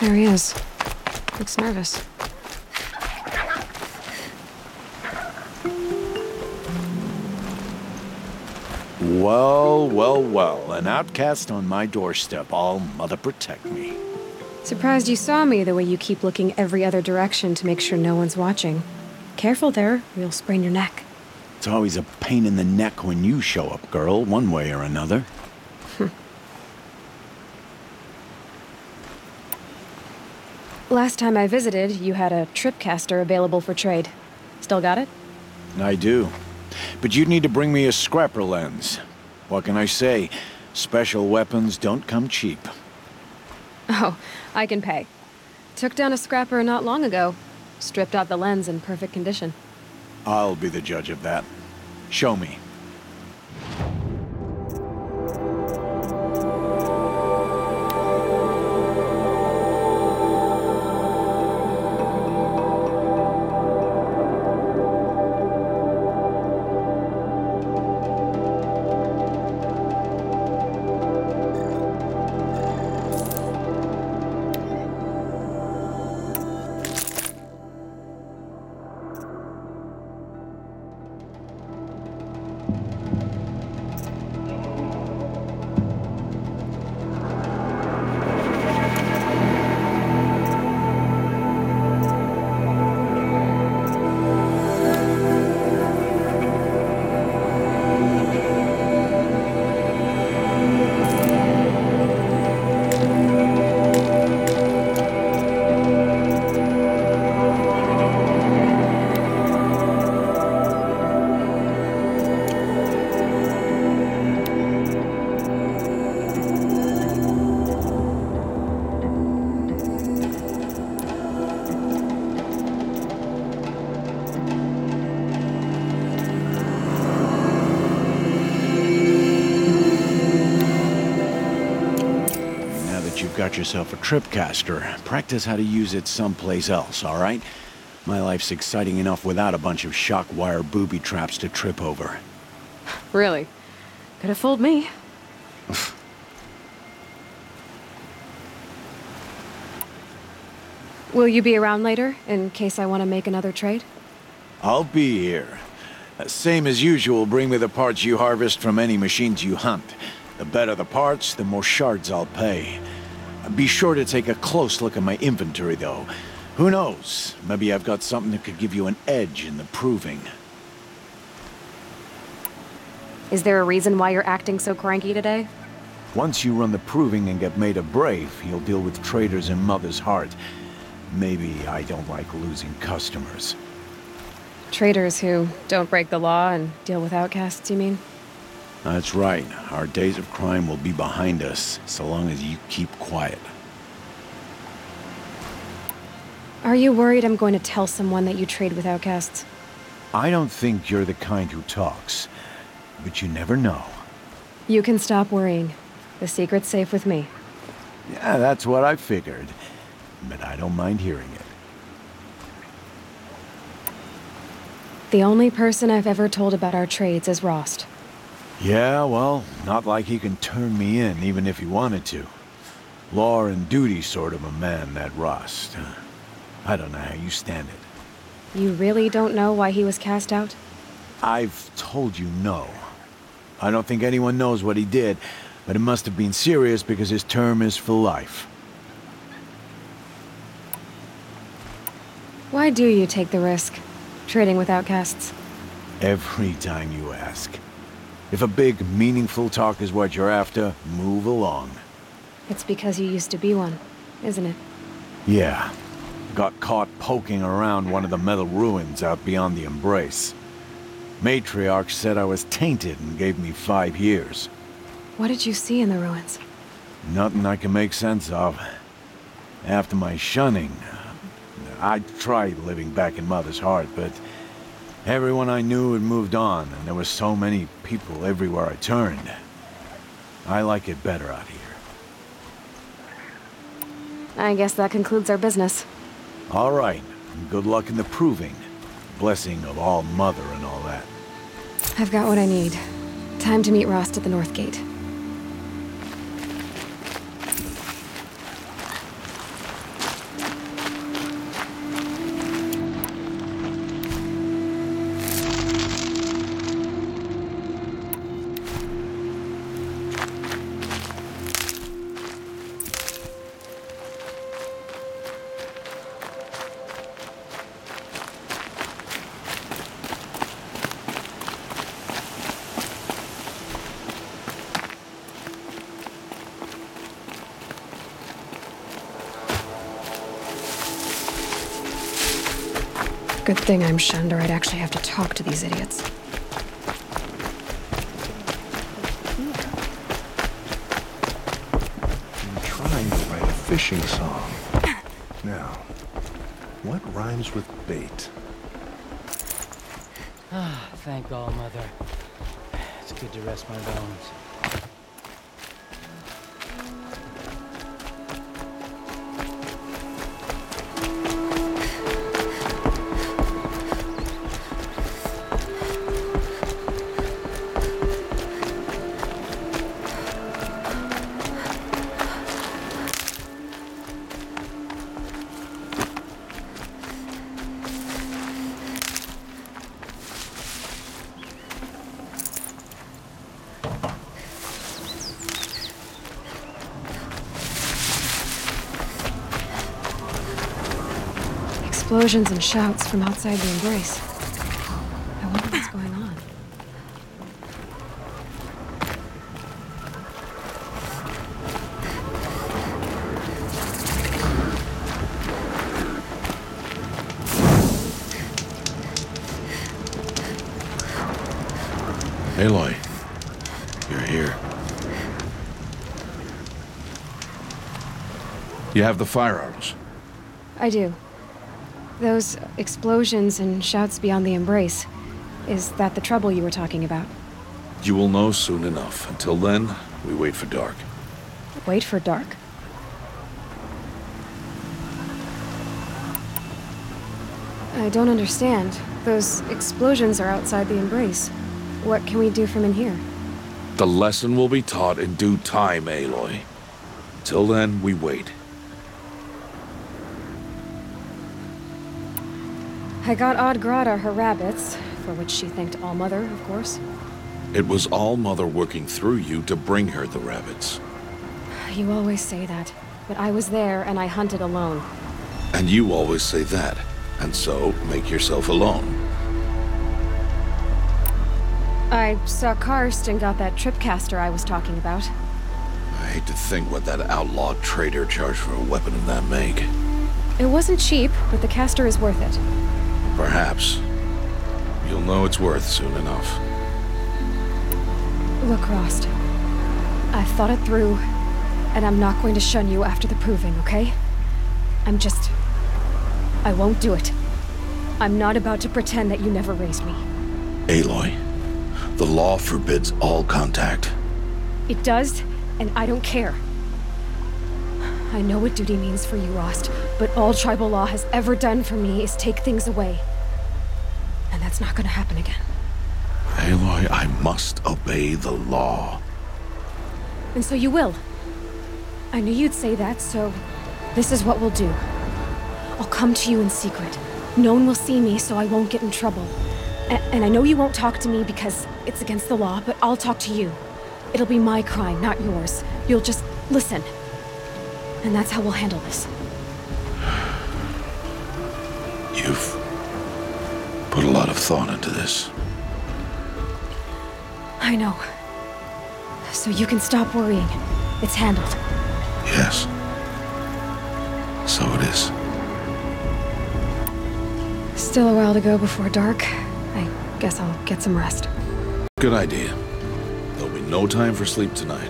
There he is. Looks nervous. Well, well, well. An outcast on my doorstep. All mother protect me. Surprised you saw me the way you keep looking every other direction to make sure no one's watching. Careful there, or you'll sprain your neck. It's always a pain in the neck when you show up, girl, one way or another. Last time I visited, you had a tripcaster available for trade. Still got it? I do. But you'd need to bring me a scrapper lens. What can I say? Special weapons don't come cheap. Oh, I can pay. Took down a scrapper not long ago. Stripped out the lens in perfect condition. I'll be the judge of that. Show me. Got yourself a tripcaster, practice how to use it someplace else, all right? My life's exciting enough without a bunch of shock wire booby traps to trip over. Really? Could have fooled me. Will you be around later, in case I want to make another trade? I'll be here. Same as usual, bring me the parts you harvest from any machines you hunt. The better the parts, the more shards I'll pay. Be sure to take a close look at my inventory, though. Who knows? Maybe I've got something that could give you an edge in the proving. Is there a reason why you're acting so cranky today? Once you run the proving and get made a brave, you'll deal with traitors in Mother's Heart. Maybe I don't like losing customers. Traders who don't break the law and deal with outcasts, you mean? That's right. Our days of crime will be behind us, so long as you keep quiet. Are you worried I'm going to tell someone that you trade with outcasts? I don't think you're the kind who talks, but you never know. You can stop worrying. The secret's safe with me. Yeah, that's what I figured. But I don't mind hearing it. The only person I've ever told about our trades is Rost. Yeah, well, not like he can turn me in, even if he wanted to. Law and duty sort of a man, that Rost. I don't know how you stand it. You really don't know why he was cast out? I've told you no. I don't think anyone knows what he did, but it must have been serious because his term is for life. Why do you take the risk? Trading with outcasts? Every time you ask. If a big, meaningful talk is what you're after, move along. It's because you used to be one, isn't it? Yeah. Got caught poking around one of the metal ruins out beyond the Embrace. Matriarch said I was tainted and gave me five years. What did you see in the ruins? Nothing I can make sense of. After my shunning, I tried living back in Mother's Heart, but everyone I knew had moved on, and there were so many people everywhere I turned. I like it better out here. I guess that concludes our business. All right, good luck in the proving. Blessing of all Mother and all that. I've got what I need. Time to meet Rost at the North Gate. Good thing I'm shunned or I'd actually have to talk to these idiots. I'm trying to write a fishing song. Now, what rhymes with bait? Ah, thank All Mother. It's good to rest my bones. Explosions and shouts from outside the embrace. I wonder what's going on. Aloy, you're here. You have the firearms. I do. Those explosions and shouts beyond the embrace. Is that the trouble you were talking about? You will know soon enough. Until then, we wait for dark. Wait for dark? I don't understand. Those explosions are outside the embrace. What can we do from in here? The lesson will be taught in due time, Aloy. Till then, we wait. I got Old Grata her rabbits, for which she thanked All Mother, of course. It was All Mother working through you to bring her the rabbits. You always say that, but I was there and I hunted alone. And you always say that. And so, make yourself alone. I saw Karst and got that tripcaster I was talking about. I hate to think what that outlaw trader charged for a weapon of that make. It wasn't cheap, but the caster is worth it. Perhaps. You'll know it's worth soon enough. Look, Rost. I've thought it through, and I'm not going to shun you after the proving, okay? I'm just... I won't do it. I'm not about to pretend that you never raised me. Aloy, the law forbids all contact. It does, and I don't care. I know what duty means for you, Rost, but all tribal law has ever done for me is take things away. And that's not gonna happen again. Aloy, I must obey the law. And so you will. I knew you'd say that, so this is what we'll do. I'll come to you in secret. No one will see me, so I won't get in trouble. A- and I know you won't talk to me because it's against the law, but I'll talk to you. It'll be my crime, not yours. You'll just listen. And that's how we'll handle this. Thought into this. I know. So you can stop worrying. It's handled. Yes. So it is. Still a while to go before dark. I guess I'll get some rest. Good idea. There'll be no time for sleep tonight.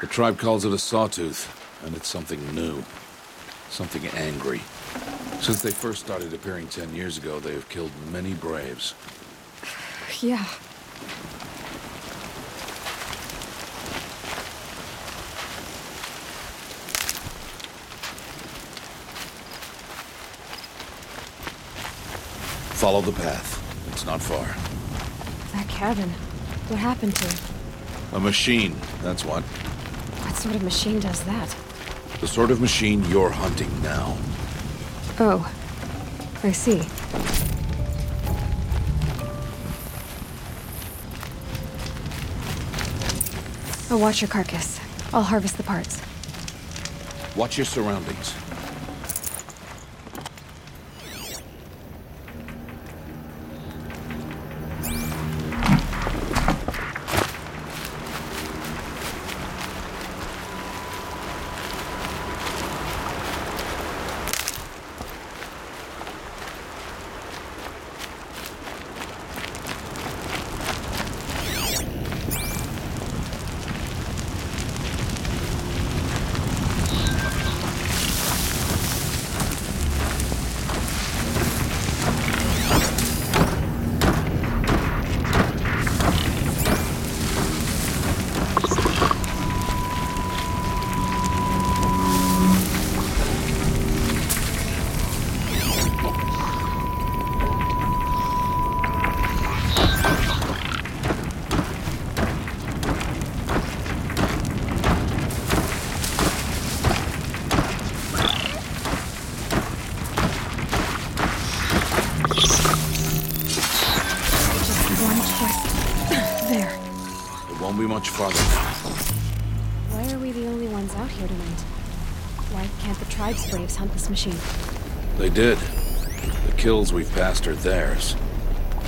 The tribe calls it a sawtooth, and it's something new. Something angry. Since they first started appearing ten years ago, they have killed many braves. Yeah. Follow the path. It's not far. That cabin. What happened to it? A machine, that's what. What sort of machine does that? The sort of machine you're hunting now. Oh. I see. I'll watch your carcass. I'll harvest the parts. Watch your surroundings. It won't be much farther now. Why are we the only ones out here tonight? Why can't the tribe's braves hunt this machine? They did. The kills we've passed are theirs.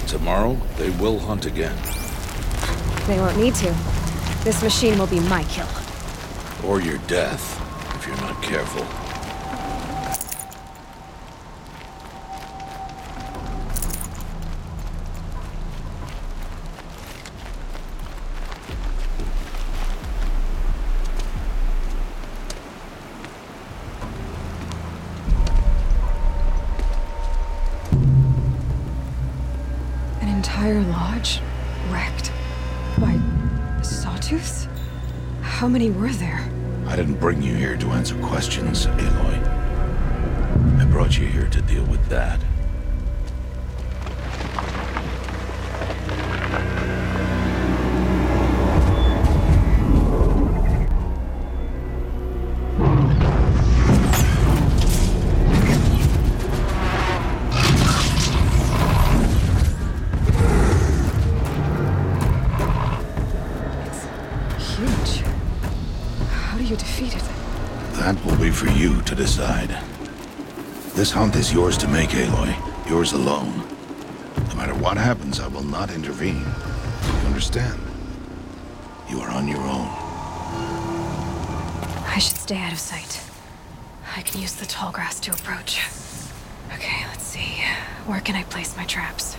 Tomorrow, they will hunt again. They won't need to. This machine will be my kill. Or your death, if you're not careful. Wrecked by sawtooths? How many were there? I didn't bring you here to answer questions, Aloy. I brought you here to deal with that. This is yours to make, Aloy. Yours alone. No matter what happens, I will not intervene. You understand? You are on your own. I should stay out of sight. I can use the tall grass to approach. Okay, let's see. Where can I place my traps?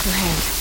Upper hand.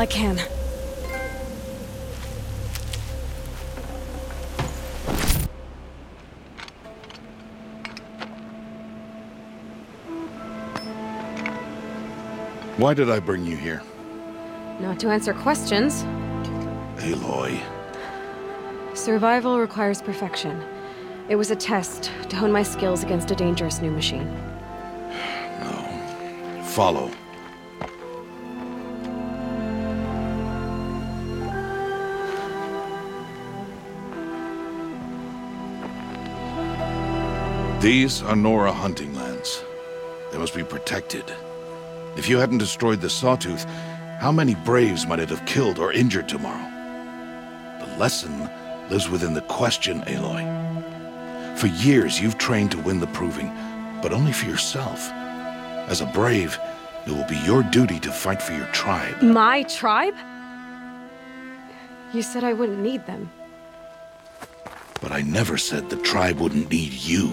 I can. Why did I bring you here? Not to answer questions. Aloy. Survival requires perfection. It was a test to hone my skills against a dangerous new machine. No. Follow. These are Nora hunting lands. They must be protected. If you hadn't destroyed the Sawtooth, how many Braves might it have killed or injured tomorrow? The lesson lives within the question, Aloy. For years, you've trained to win the Proving, but only for yourself. As a Brave, it will be your duty to fight for your tribe. My tribe? You said I wouldn't need them. But I never said the tribe wouldn't need you.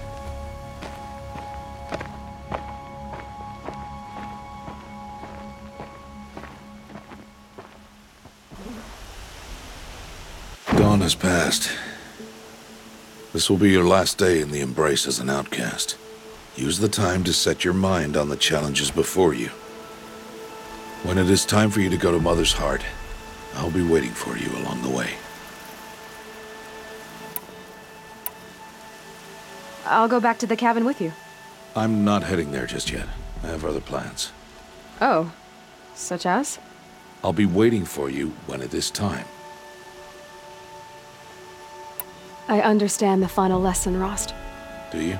Has passed. This will be your last day in the Embrace as an outcast. Use the time to set your mind on the challenges before you. When it is time for you to go to Mother's Heart, I'll be waiting for you along the way. I'll go back to the cabin with you. I'm not heading there just yet. I have other plans. Oh. Such as? I'll be waiting for you when it is time. I understand the final lesson, Rost. Do you?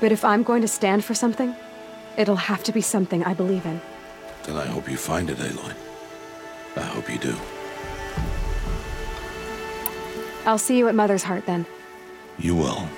But if I'm going to stand for something, it'll have to be something I believe in. Then I hope you find it, Aloy. I hope you do. I'll see you at Mother's Heart then. You will.